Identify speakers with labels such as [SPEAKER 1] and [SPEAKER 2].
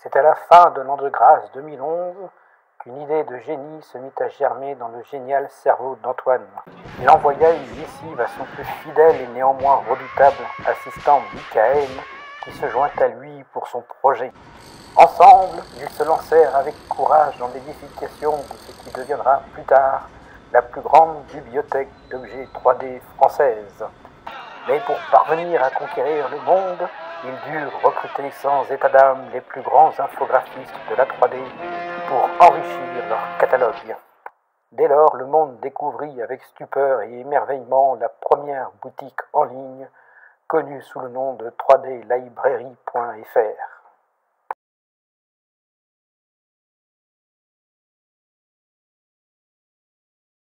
[SPEAKER 1] C'est à la fin de l'an de grâce 2011 qu'une idée de génie se mit à germer dans le génial cerveau d'Antoine. Il envoya une missive à son plus fidèle et néanmoins redoutable assistant Michael, qui se joint à lui pour son projet. Ensemble, ils se lancèrent avec courage dans l'édification de ce qui deviendra plus tard la plus grande bibliothèque d'objets 3D française. Mais pour parvenir à conquérir le monde, ils durent recruter sans état d'âme les plus grands infographistes de la 3D pour enrichir leur catalogue. Dès lors, le monde découvrit avec stupeur et émerveillement la première boutique en ligne connue sous le nom de 3dlibrary.fr.